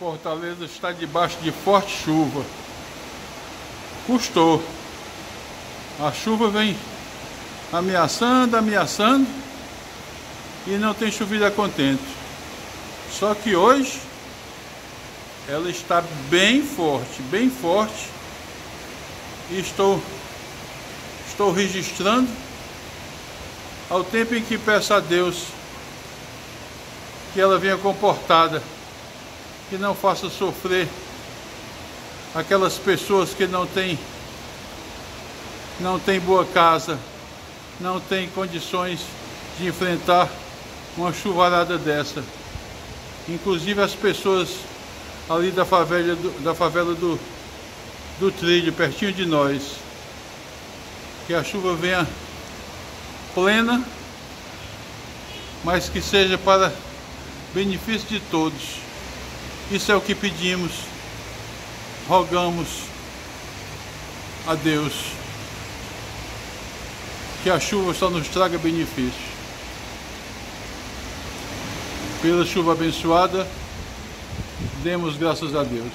Fortaleza está debaixo de forte chuva. Custou. A chuva vem ameaçando, ameaçando e não tem chovido a contento. Só que hoje ela está bem forte, bem forte. E estou estou registrando ao tempo em que peço a Deus que ela venha comportada que não faça sofrer aquelas pessoas que não têm não têm boa casa, não têm condições de enfrentar uma chuvarada dessa. Inclusive as pessoas ali da favela do, da favela do, do trilho, pertinho de nós. Que a chuva venha plena, mas que seja para benefício de todos. Isso é o que pedimos, rogamos a Deus que a chuva só nos traga benefícios. Pela chuva abençoada, demos graças a Deus.